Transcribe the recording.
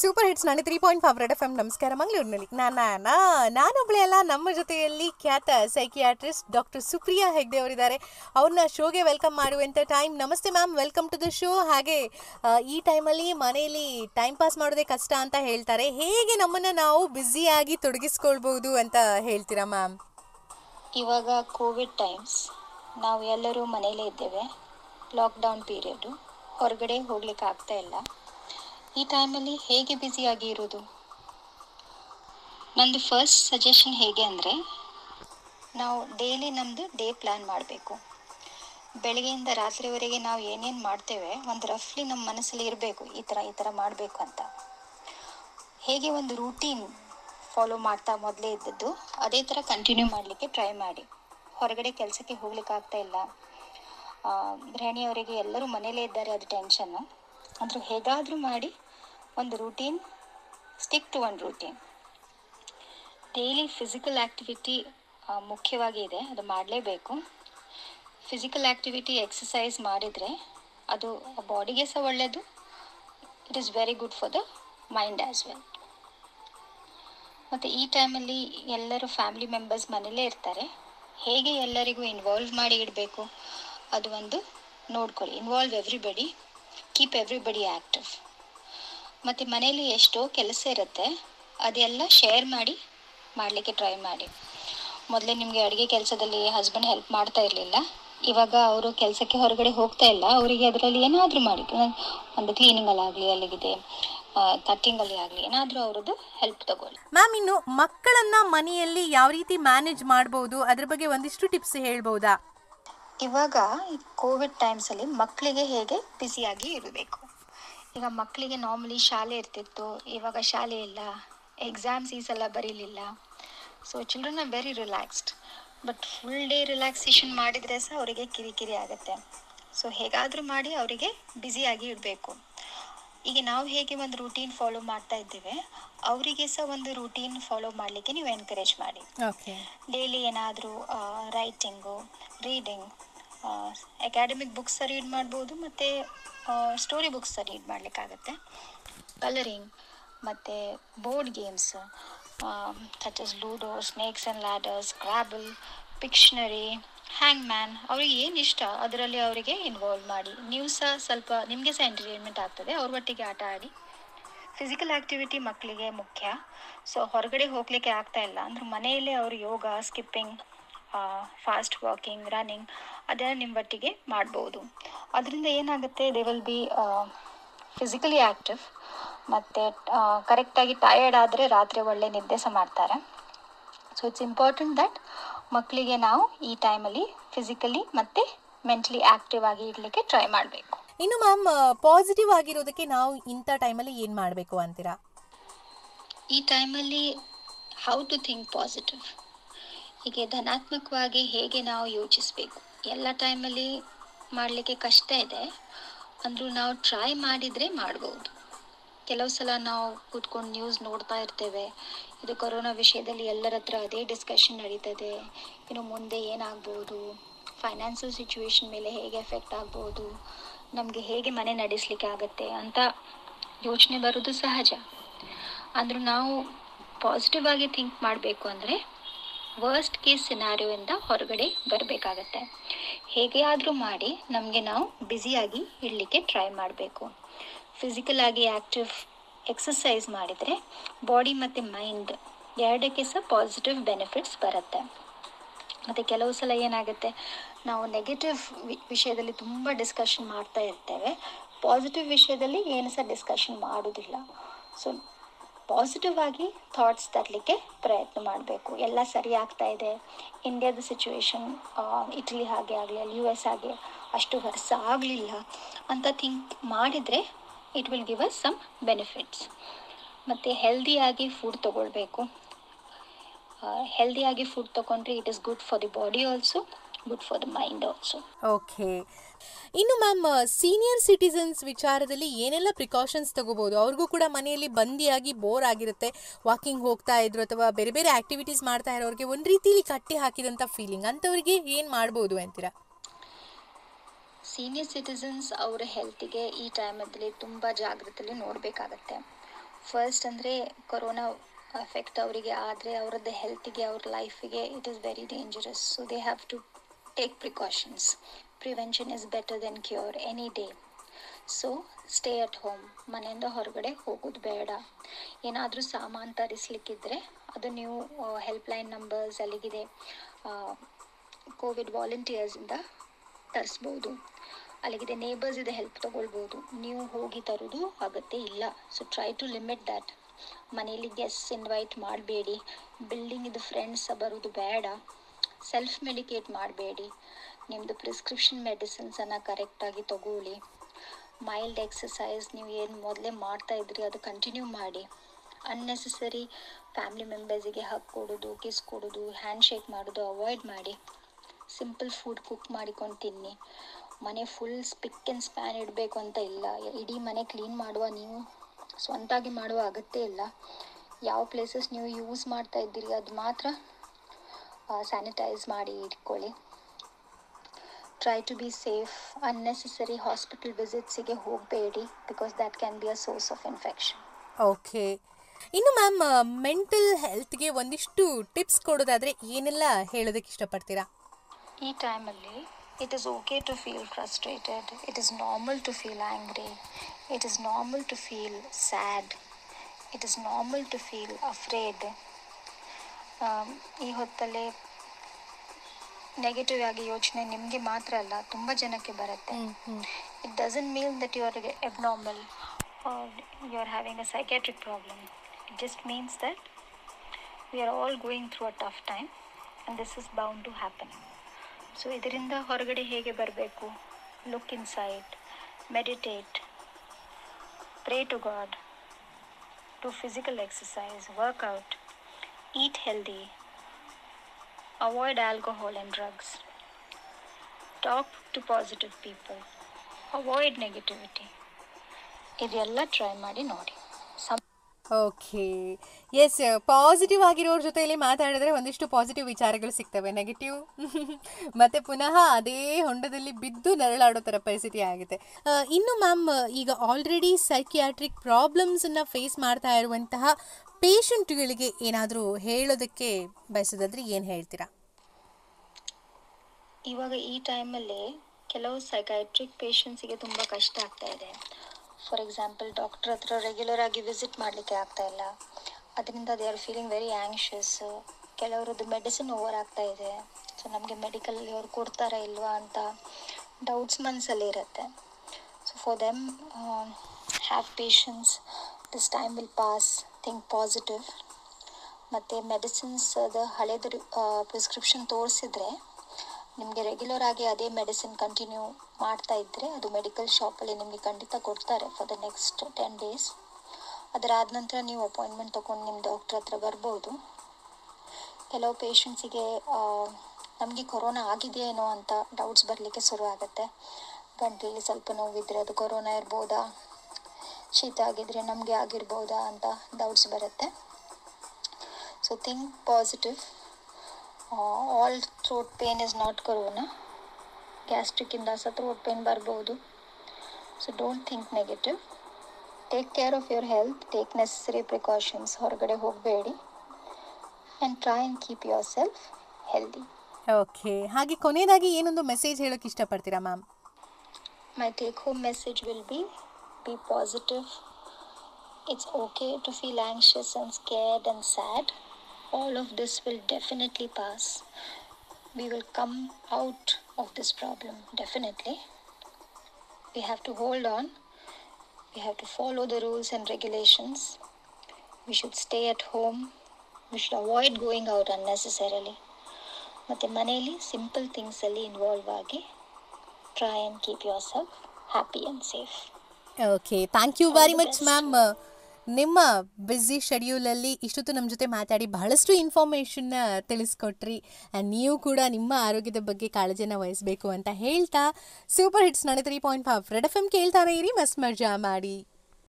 Super hits ನಾನು three point five red F M ನಮಸ್ಕಾರ, ಮಂಗಳೂರಿನಲ್ಲಿ. ನಾನು ನಾನೊಬ್ಳೆ ಅಲ್ಲ, ನಮ್ಮ ಜೊತೆಯಲ್ಲಿ ಖ್ಯಾತ ಸೈಕಿಯಾಟ್ರಿಸ್ಟ್ ಡಾಕ್ಟರ್ ಸುಪ್ರಿಯಾ ಹೆಗ್ಡೆ ಅವರಿದ್ದಾರೆ. ಅವ್ರನ್ನ ಶೋಗೆ ವೆಲ್ಕಮ್ ಮಾಡುವಂಥ ಟೈಮ್ ನಮಸ್ತೆ ma'am welcome to the show ಹಾಗೆ ಈ ಟೈಮಲ್ಲಿ ಮನೆಯಲ್ಲಿ ಟೈಮ್ ಪಾಸ್ ಮಾಡೋದೇ ಕಷ್ಟ ಅಂತ ಹೇಳ್ತಾರೆ. ಹೇಗೆ ನಮ್ಮನ್ನು ನಾವು ಬ್ಯುಸಿಯಾಗಿ ತೊಡಗಿಸ್ಕೊಳ್ಬೋದು ಅಂತ ಹೇಳ್ತೀರಾ ಮ್ಯಾಮ್ ಇವಾಗ ಕೋವಿಡ್ ಟೈಮ್ಸ್ ನಾವು ಎಲ್ಲರೂ ಮನೆಯಲ್ಲೇ ಇದ್ದೇವೆ. ಲಾಕ್ಡೌನ್ ಪೀರಿಯಡು ಹೊರಗಡೆ ಹೋಗ್ಲಿಕ್ಕೆ ಆಗ್ತಾ ಇಲ್ಲ. ಈ ಟೈಮಲ್ಲಿ ಹೇಗೆ ಬ್ಯುಸಿಯಾಗಿ ಇರೋದು? ನಂದು ಫಸ್ಟ್ ಸಜೆಷನ್ ಹೇಗೆ ಅಂದರೆ, ನಾವು ಡೈಲಿ ನಮ್ಮದು ಡೇ ಪ್ಲ್ಯಾನ್ ಮಾಡಬೇಕು. ಬೆಳಗ್ಗೆಯಿಂದ ರಾತ್ರಿವರೆಗೆ ನಾವು ಏನೇನು ಮಾಡ್ತೇವೆ, ಒಂದು ರಫ್ಲಿ ನಮ್ಮ ಮನಸ್ಸಲ್ಲಿ ಇರಬೇಕು, ಈ ಥರ ಈ ಥರ ಮಾಡಬೇಕು ಅಂತ. ಹೇಗೆ ಒಂದು ರೂಟೀನ್ ಫಾಲೋ ಮಾಡ್ತಾ ಮೊದಲೇ ಇದ್ದದ್ದು, ಅದೇ ಥರ ಕಂಟಿನ್ಯೂ ಮಾಡಲಿಕ್ಕೆ ಟ್ರೈ ಮಾಡಿ. ಹೊರಗಡೆ ಕೆಲಸಕ್ಕೆ ಹೋಗ್ಲಿಕ್ಕೆ ಇಲ್ಲ. ಗೃಹಿಣಿಯವರಿಗೆ ಎಲ್ಲರೂ ಮನೇಲೇ ಇದ್ದಾರೆ, ಅದು ಟೆನ್ಷನ್ನು ಆದರೂ ಹೇಗಾದರೂ ಮಾಡಿ ಒಂದು routine stick to one routine daily physical activity ಮುಖ್ಯವಾಗಿ ಇದೆ, ಅದು ಮಾಡಲೇಬೇಕು. ಫಿಸಿಕಲ್ ಆ್ಯಕ್ಟಿವಿಟಿ ಎಕ್ಸಸೈಸ್ ಮಾಡಿದರೆ ಅದು ಬಾಡಿಗೆ ಸಹ ಒಳ್ಳೆಯದು it is very good for the mind as well ಮತ್ತು ಈ ಟೈಮಲ್ಲಿ ಎಲ್ಲರೂ ಫ್ಯಾಮಿಲಿ ಮೆಂಬರ್ಸ್ ಮನೇಲೇ ಇರ್ತಾರೆ, ಹೇಗೆ ಎಲ್ಲರಿಗೂ ಇನ್ವಾಲ್ವ್ ಮಾಡಿ ಇಡಬೇಕು, ಅದು ಒಂದು ನೋಡ್ಕೊಳ್ಳಿ. Involve everybody keep everybody active ಮತ್ತು ಮನೆಯಲ್ಲಿ ಎಷ್ಟೋ ಕೆಲಸ ಇರುತ್ತೆ ಅದೆಲ್ಲ ಶೇರ್ ಮಾಡಿ ಮಾಡಲಿಕ್ಕೆ ಟ್ರೈ ಮಾಡಿ. ಮೊದಲೇ ನಿಮಗೆ ಅಡುಗೆ ಕೆಲಸದಲ್ಲಿ ಹಸ್ಬೆಂಡ್ ಹೆಲ್ಪ್ ಮಾಡ್ತಾ ಇರಲಿಲ್ಲ. ಇವಾಗ ಅವರು ಕೆಲಸಕ್ಕೆ ಹೊರಗಡೆ ಹೋಗ್ತಾ ಇಲ್ಲ. ಅವರಿಗೆ ಅದರಲ್ಲಿ ಏನಾದರೂ ಮಾಡಿ ಒಂದು ಕ್ಲೀನಿಂಗಲ್ಲಾಗಲಿ ಅಲ್ಲಿಗಿದೆ ಕಟ್ಟಿಂಗಲ್ಲಿ ಆಗಲಿ ಏನಾದರೂ ಅವರದ್ದು ಹೆಲ್ಪ್ ತಗೊಳ್ಳಿ. ಮ್ಯಾಮ್ ಇನ್ನು ಮಕ್ಕಳನ್ನ ಮನೆಯಲ್ಲಿ ಯಾವ ರೀತಿ ಮ್ಯಾನೇಜ್ ಮಾಡಬಹುದು ಅದ್ರ ಬಗ್ಗೆ ಒಂದಿಷ್ಟು ಟಿಪ್ಸ್ ಹೇಳ್ಬೋದಾ? ಇವಾಗ ಈ ಕೋವಿಡ್ ಟೈಮ್ಸಲ್ಲಿ ಮಕ್ಕಳಿಗೆ ಹೇಗೆ ಬಿಸಿಯಾಗಿ ಇರಬೇಕು? ಈಗ ಮಕ್ಕಳಿಗೆ ನಾರ್ಮಲಿ ಶಾಲೆ ಇರ್ತಿತ್ತು. ಇವಾಗ ಶಾಲೆ ಇಲ್ಲ. ಎಕ್ಸಾಮ್ಸ್ ಈ ಸಲ ಬರೀಲಿಲ್ಲ. So children are very relaxed but full day relaxation ಮಾಡಿದರೆ ಸಹ ಅವರಿಗೆ ಕಿರಿಕಿರಿ ಆಗುತ್ತೆ. ಸೊ ಹೇಗಾದರೂ ಮಾಡಿ ಅವರಿಗೆ ಬ್ಯುಸಿಯಾಗಿ ಇಡಬೇಕು. ಈಗ ನಾವು ಹೇಗೆ ಒಂದು ರೂಟೀನ್ ಫಾಲೋ ಮಾಡ್ತಾ ಇದ್ದೇವೆ ಅವರಿಗೆ ಸಹ ಒಂದು ರೂಟೀನ್ ಫಾಲೋ ಮಾಡಲಿಕ್ಕೆ ನೀವು ಎನ್ಕರೇಜ್ ಮಾಡಿ. ಓಕೆ ಡೈಲಿ ಏನಾದರೂ writing reading academic books read ಮಾಡ್ಬೋದು, ಮತ್ತು ಸ್ಟೋರಿ ಬುಕ್ಸ್ ರೀಡ್ ಮಾಡಲಿಕ್ಕಾಗತ್ತೆ. ಕಲರಿಂಗ್ ಮತ್ತು board games such as ludo snakes and ladders scrabble pictionary hangman ಅವ್ರಿಗೆ ಏನು ಇಷ್ಟ, ಅದರಲ್ಲಿ ಅವರಿಗೆ ಇನ್ವಾಲ್ವ್ ಮಾಡಿ. ನೀವು ಸಹ ಸ್ವಲ್ಪ, ನಿಮಗೆ ಸಹ ಎಂಟರ್ಟೈನ್ಮೆಂಟ್ ಆಗ್ತದೆ, ಅವ್ರ ಒಟ್ಟಿಗೆ ಆಟ ಆಡಿ. ಫಿಸಿಕಲ್ ಆ್ಯಕ್ಟಿವಿಟಿ ಮಕ್ಕಳಿಗೆ ಮುಖ್ಯ. ಸೊ ಹೊರಗಡೆ ಹೋಗಲಿಕ್ಕೆ ಆಗ್ತಾ ಇಲ್ಲ. ಅಂದ್ರೆ ಮನೆಯಲ್ಲೇ ಅವರು yoga skipping fast walking running ಅದೆಲ್ಲ ನಿಮ್ಮ ಒಟ್ಟಿಗೆ ಮಾಡ್ಬೋದು. ಅದರಿಂದ ಏನಾಗುತ್ತೆ they will be physically active ಮತ್ತು ಕರೆಕ್ಟಾಗಿ ಟಯರ್ಡ್ ಆದರೆ ರಾತ್ರಿ ಒಳ್ಳೆ ನಿದ್ದೆ ಸಹ ಮಾಡ್ತಾರೆ. ಸೊ ಇಟ್ಸ್ ಇಂಪಾರ್ಟೆಂಟ್ ದಟ್ ಮಕ್ಕಳಿಗೆ ನಾವು ಈ ಟೈಮಲ್ಲಿ ಫಿಸಿಕಲಿ ಮತ್ತು ಮೆಂಟಲಿ ಆ್ಯಕ್ಟಿವ್ ಆಗಿ ಇಡಲಿಕ್ಕೆ ಟ್ರೈ ಮಾಡಬೇಕು. ಇನ್ನು ಮ್ಯಾಮ್ ಪಾಸಿಟಿವ್ ಆಗಿರೋದಕ್ಕೆ ನಾವು ಇಂಥ ಟೈಮಲ್ಲಿ ಏನು ಮಾಡಬೇಕು ಅಂತೀರಾ? ಈ ಟೈಮಲ್ಲಿ ಹೌ ಟು ಥಿಂಕ್ ಪಾಸಿಟಿವ್ ಹೀಗೆ ಧನಾತ್ಮಕವಾಗಿ ಹೇಗೆ ನಾವು ಯೋಚಿಸಬೇಕು? ಎಲ್ಲ ಟೈಮಲ್ಲಿ ಮಾಡಲಿಕ್ಕೆ ಕಷ್ಟ ಇದೆ. ಅಂದರೂ ನಾವು ಟ್ರೈ ಮಾಡಿದರೆ ಮಾಡ್ಬೋದು. ಕೆಲವು ಸಲ ನಾವು ಕೂತ್ಕೊಂಡು ನ್ಯೂಸ್ ನೋಡ್ತಾ ಇರ್ತೇವೆ. ಇದು ಕೊರೋನಾ ವಿಷಯದಲ್ಲಿ ಎಲ್ಲರ ಹತ್ರ ಅದೇ ಡಿಸ್ಕಷನ್ ನಡೀತದೆ. ಇನ್ನು ಮುಂದೆ ಏನಾಗ್ಬೋದು? ಫೈನಾನ್ಸಿಯಲ್ ಸಿಚುವೇಶನ್ ಮೇಲೆ ಹೇಗೆ ಎಫೆಕ್ಟ್ ಆಗ್ಬೋದು? ನಮಗೆ ಹೇಗೆ ಮನೆ ನಡೆಸಲಿಕ್ಕೆ ಆಗುತ್ತೆ ಅಂತ ಯೋಚನೆ ಬರೋದು ಸಹಜ. ಅಂದರೂ ನಾವು ಪಾಸಿಟಿವ್ ಆಗಿ ಥಿಂಕ್ ಮಾಡಬೇಕು ಅಂದರೆ ವರ್ಸ್ಟ್ ಕೇಸ್ ಸಿನಾರಿಯೋಯಿಂದ ಹೊರಗಡೆ ಬರಬೇಕಾಗತ್ತೆ. ಹೇಗೆ ಆದರೂ ಮಾಡಿ ನಮಗೆ ನಾವು ಬ್ಯುಸಿಯಾಗಿ ಇಡಲಿಕ್ಕೆ ಟ್ರೈ ಮಾಡಬೇಕು. ಫಿಸಿಕಲ್ ಆಗಿ ಆ್ಯಕ್ಟಿವ್ ಎಕ್ಸಸೈಸ್ ಮಾಡಿದರೆ ಬಾಡಿ ಮತ್ತು ಮೈಂಡ್ ಎರಡಕ್ಕೆ ಸಹ ಪಾಸಿಟಿವ್ ಬೆನಿಫಿಟ್ಸ್ ಬರುತ್ತೆ. ಮತ್ತು ಕೆಲವು ಸಲ ಏನಾಗುತ್ತೆ, ನಾವು ನೆಗೆಟಿವ್ ವಿಷಯದಲ್ಲಿ ತುಂಬ ಡಿಸ್ಕಷನ್ ಮಾಡ್ತಾ ಇರ್ತೇವೆ. ಪಾಸಿಟಿವ್ ವಿಷಯದಲ್ಲಿ ಏನು ಸಹ ಡಿಸ್ಕಷನ್ ಮಾಡೋದಿಲ್ಲ. ಸೊ ಪಾಸಿಟಿವ್ ಆಗಿ ಥಾಟ್ಸ್ ತರಲಿಕ್ಕೆ ಪ್ರಯತ್ನ ಮಾಡಬೇಕು. ಎಲ್ಲ ಸರಿ ಆಗ್ತಾ ಇದೆ. ಇಂಡಿಯಾದ ಸಿಚುವೇಶನ್ ಇಟಲಿ ಹಾಗೆ ಆಗಲಿ, ಅಲ್ಲಿ ಯು ಎಸ್ ಆಗಿ ಅಷ್ಟು ವರ್ಷ ಆಗಲಿಲ್ಲ ಅಂತ ಥಿಂಕ್ ಮಾಡಿದರೆ it will give us some benefits ಮತ್ತು ಹೆಲ್ದಿಯಾಗಿ ಫುಡ್ ತೊಗೊಳ್ಬೇಕು. ಹೆಲ್ದಿಯಾಗಿ ಫುಡ್ ತೊಗೊಂಡ್ರೆ it is good for the body also good for the mind also okay ಇನ್ನು ಮ್ಯಾಮ್ ಸೀನಿಯರ್ ಸಿಟಿಸನ್ಸ್ ವಿಚಾರದಲ್ಲಿ ಏನೆಲ್ಲ ಪ್ರಿಕಾಷನ್ಸ್ ತಗೋಬಹುದು? ಅವ್ರಿಗೂ ಕೂಡ ಮನೆಯಲ್ಲಿ ಬಂದಿಯಾಗಿ ಬೋರ್ ಆಗಿರುತ್ತೆ. ವಾಕಿಂಗ್ ಹೋಗ್ತಾ ಇದ್ರು ಅಥವಾ ಬೇರೆ ಬೇರೆ ಆಕ್ಟಿವಿಟೀಸ್ ಮಾಡ್ತಾ ಇರೋರಿಗೆ ಒಂದು ರೀತಿಲಿ ಕಟ್ಟಿ ಹಾಕಿದಂಥ ಫೀಲಿಂಗ್ ಅಂತವ್ರಿಗೆ ಏನು ಮಾಡ್ಬೋದು ಅಂತೀರಾ? ಸೀನಿಯರ್ ಸಿಟಿಸನ್ಸ್ ಅವರ ಹೆಲ್ತಿಗೆ ಈ ಟೈಮಲ್ಲಿ ತುಂಬ ಜಾಗ್ರತೆಯಲ್ಲಿ ನೋಡಬೇಕಾಗತ್ತೆ. ಫಸ್ಟ್ ಅಂದರೆ ಕೊರೋನಾ ಎಫೆಕ್ಟ್ ಅವರಿಗೆ ಆದರೆ ಅವರದ್ದು ಹೆಲ್ತಿಗೆ ಅವ್ರ ಲೈಫಿಗೆ it is very dangerous so they have to take precautions prevention is better than cure any day so stay at home ಮನೆಯಿಂದ ಹೊರಗಡೆ ಹೋಗೋದು ಬೇಡ. ಏನಾದರೂ ಸಾಮಾನು ತರಿಸ್ಲಿಕ್ಕಿದ್ರೆ ಅದು ನೀವು ಹೆಲ್ಪ್ಲೈನ್ ನಂಬರ್ಸ್ ಅಲ್ಲಿಗಿದೆ. ಕೋವಿಡ್ ವಾಲಂಟಿಯರ್ಸಿಂದ ತರಿಸ್ಬೋದು. ಅಲ್ಲಿಗಿದೆ ನೇಬರ್ಸ್ ಇದೆ ಹೆಲ್ಪ್ ತೊಗೊಳ್ಬೋದು. ನೀವು ಹೋಗಿ ತರೋದು ಅಗತ್ಯ ಇಲ್ಲ. So try to limit that ಮನೇಲಿ ಗೆಸ್ಟ್ ಇನ್ವೈಟ್ ಮಾಡಬೇಡಿ. ಬಿಲ್ಡಿಂಗ್ ಇದು ಫ್ರೆಂಡ್ಸ್ ಬರೋದು ಬೇಡ. ಸೆಲ್ಫ್ ಮೆಡಿಕೇಟ್ ಮಾಡಬೇಡಿ ನಿಮ್ಮದು ಪ್ರಿಸ್ಕ್ರಿಪ್ಷನ್ ಮೆಡಿಸಿನ್ಸನ್ನು ಕರೆಕ್ಟಾಗಿ ತಗೊಳ್ಳಿ. ಮೈಲ್ಡ್ ಎಕ್ಸಸೈಸ್ ನೀವು ಏನು ಮೊದಲೇ ಮಾಡ್ತಾ ಇದ್ರಿ ಅದು ಕಂಟಿನ್ಯೂ ಮಾಡಿ. ಅನ್ನೆಸೆಸರಿ ಫ್ಯಾಮಿಲಿ ಮೆಂಬರ್ಸಿಗೆ ಹಗ್ ಕೊಡೋದು ಕಿಸ್ ಕೊಡೋದು ಹ್ಯಾಂಡ್ ಶೇಕ್ ಮಾಡೋದು ಅವಾಯ್ಡ್ ಮಾಡಿ. ಸಿಂಪಲ್ ಫುಡ್ ಕುಕ್ ಮಾಡಿಕೊಂಡು ತಿನ್ನಿ. ಮನೆ ಫುಲ್ ಸ್ಪಿಕ್ ಆ್ಯಂಡ್ ಸ್ಪ್ಯಾನ್ ಇಡಬೇಕು ಅಂತ ಇಲ್ಲ. ಇಡೀ ಮನೆ ಕ್ಲೀನ್ ಮಾಡುವ ನೀವು ಸ್ವಂತಾಗಿ ಮಾಡುವ ಅಗತ್ಯ ಇಲ್ಲ. ಯಾವ ಪ್ಲೇಸಸ್ ನೀವು ಯೂಸ್ ಮಾಡ್ತಾ ಇದ್ದೀರಿ ಅದು ಮಾತ್ರ ಸ್ಯಾನಿಟೈಸ್ ಮಾಡಿ ಇಟ್ಕೊಳ್ಳಿ. Try to be safe unnecessary hospital ವಿಸಿಟ್ಸಿಗೆ ಹೋಗಬೇಡಿ because that can be a source of infection okay ಇನ್ನು ಮ್ಯಾಮ್ ಮೆಂಟಲ್ ಹೆಲ್ತ್ಗೆ ಒಂದಿಷ್ಟು ಟಿಪ್ಸ್ ಕೊಡೋದಾದರೆ ಏನೆಲ್ಲ ಹೇಳೋದಕ್ಕೆ ಇಷ್ಟಪಡ್ತೀರಾ? ಈ ಟೈಮಲ್ಲಿ it is okay to feel frustrated it is normal to feel angry it is normal to feel sad it is normal to feel afraid ಈ ಹೊತ್ತಲ್ಲಿ ನೆಗೆಟಿವ್ ಆಗಿ ಯೋಚನೆ ನಿಮಗೆ ಮಾತ್ರ ಅಲ್ಲ ತುಂಬ ಜನಕ್ಕೆ ಬರುತ್ತೆ. It doesn't mean that you are abnormal you are having a psychiatric problem it just means that we are all going through a tough time and this is bound to happen so ಇದರಿಂದ ಹೊರಗಡೆ ಹೇಗೆ ಬರಬೇಕು? Look inside meditate pray to God to physical exercise workout eat healthy avoid alcohol and drugs talk to positive people avoid negativity ಇದೆಲ್ಲ try ಮಾಡಿ ನೋಡಿ some okay. Yes positive ಆಗಿರೋರ ಜೊತೆಯಲ್ಲಿ ಮಾತಾಡಿದ್ರೆ ಒಂದಿಷ್ಟು ಪಾಸಿಟಿವ್ ವಿಚಾರಗಳು ಸಿಗ್ತವೆ. ನೆಗೆಟಿವ್ ಮತ್ತೆ ಪುನಃ ಅದೇ ಹೊಂಡದಲ್ಲಿ ಬಿದ್ದು ನರಳಾಡೋ ಥರ ಪರಿಸ್ಥಿತಿ ಆಗುತ್ತೆ. ಇನ್ನು ಮ್ಯಾಮ್ ಈಗ ಆಲ್ರೆಡಿ ಸೈಕಿಯಾಟ್ರಿಕ್ ಪ್ರಾಬ್ಲಮ್ಸನ್ನು ಫೇಸ್ ಮಾಡ್ತಾ ಇರುವಂತಹ ಪೇಷಂಟ್ಗಳಿಗೆ ಏನಾದರೂ ಹೇಳೋದಕ್ಕೆ ಬಯಸೋದಾದ್ರೆ ಏನು ಹೇಳ್ತೀರಾ? ಇವಾಗ ಈ ಟೈಮಲ್ಲಿ ಕೆಲವು ಸೈಕಾಟ್ರಿಕ್ ಪೇಷಂಟ್ಸಿಗೆ ತುಂಬ ಕಷ್ಟ ಆಗ್ತಾ ಇದೆ ಫಾರ್ ಎಕ್ಸಾಂಪಲ್ ಡಾಕ್ಟ್ರ್ ಹತ್ರ ರೆಗ್ಯುಲರ್ ಆಗಿ ವಿಸಿಟ್ ಮಾಡಲಿಕ್ಕೆ ಆಗ್ತಾ ಇಲ್ಲ. ಅದರಿಂದ they are feeling very anxious ಕೆಲವರದ್ದು medicine over ಆಗ್ತಾ ಇದೆ. ಸೊ ನಮಗೆ ಮೆಡಿಕಲ್ ಅವ್ರು ಕೊಡ್ತಾರಾ ಇಲ್ವಾ ಅಂತ ಡೌಟ್ಸ್ ಮನಸ್ಸಲ್ಲಿ ಇರುತ್ತೆ. So for them have patience this time will pass think positive ಮತ್ತು ಮೆಡಿಸಿನ್ಸ್ ಅದು ಹಳೇದು ಪ್ರಿಸ್ಕ್ರಿಪ್ಷನ್ ತೋರಿಸಿದ್ರೆ ನಿಮಗೆ ರೆಗ್ಯುಲರ್ ಆಗಿ ಅದೇ ಮೆಡಿಸಿನ್ ಕಂಟಿನ್ಯೂ ಮಾಡ್ತಾ ಇದ್ದರೆ ಅದು ಮೆಡಿಕಲ್ ಶಾಪಲ್ಲಿ ನಿಮಗೆ ಖಂಡಿತ ಕೊಡ್ತಾರೆ for the next ten days ಅದರಾದ ನಂತರ ನೀವು ಅಪಾಯಿಂಟ್ಮೆಂಟ್ ತೊಗೊಂಡು ನಿಮ್ಮ ಡಾಕ್ಟ್ರ್ ಹತ್ರ ಬರ್ಬೋದು. ಕೆಲವು ಪೇಷಂಟ್ಸಿಗೆ ನಮಗೆ ಕೊರೋನಾ ಆಗಿದೆಯೇನೋ ಅಂತ ಡೌಟ್ಸ್ ಬರಲಿಕ್ಕೆ ಶುರು ಆಗುತ್ತೆ. ಗಂಟಲಲ್ಲಿ ಸ್ವಲ್ಪ ನೋವಿದ್ರೆ ಅದು ಕೊರೋನಾ ಇರ್ಬೋದಾ? ಶೀತ ಆಗಿದ್ರೆ ನಮಗೆ ಆಗಿರ್ಬೋದಾ ಅಂತ ಡೌಟ್ಸ್ ಬರುತ್ತೆ. So think positive all throat pain is not corona ಗ್ಯಾಸ್ಟ್ರಿಕ್ಕಿಂದ ಸಹ ಥ್ರೋಟ್ ಪೇನ್ ಬರ್ಬೋದು. So don't think negative take care of your health take necessary precautions ಹೊರಗಡೆ ಹೋಗಬೇಡಿ. And try and keep yourself healthy okay ಹಾಗೆ ಕೊನೆಯದಾಗಿ ಏನೊಂದು message ಹೇಳೋಕೆ ಇಷ್ಟಪಡ್ತೀರಾ ma'am my take home message will be be positive It's okay to feel anxious and scared and sad. All of this will definitely pass. We will come out of this problem, definitely. We have to hold on. We have to follow the rules and regulations. We should stay at home. We should avoid going out unnecessarily. ಮತ್ತು ಮನೆಯಲ್ಲಿ simple ಥಿಂಗ್ಸಲ್ಲಿ involve ಆಗಿ try and keep yourself happy and safe okay thank you very All the much best. Ma'am ನಿಮ್ಮ busy ಶೆಡ್ಯೂಲಲ್ಲಿ ಇಷ್ಟೊತ್ತು ನಮ್ಮ ಜೊತೆ ಮಾತಾಡಿ ಬಹಳಷ್ಟು ಇನ್ಫಾರ್ಮೇಷನ್ನ ತಿಳಿಸ್ಕೊಟ್ರಿ. ಆ್ಯಂಡ್ ನೀವು ಕೂಡ ನಿಮ್ಮ ಆರೋಗ್ಯದ ಬಗ್ಗೆ ಕಾಳಜಿನ ವಹಿಸಬೇಕು ಅಂತ ಹೇಳ್ತಾ ಸೂಪರ್ ಹಿಟ್ಸ್ ನಾಳೆ three point five red F M ಕೇಳ್ತಾನೆ ಇರಿ ಮಸ್ ಮಜಾ ಮಾಡಿ.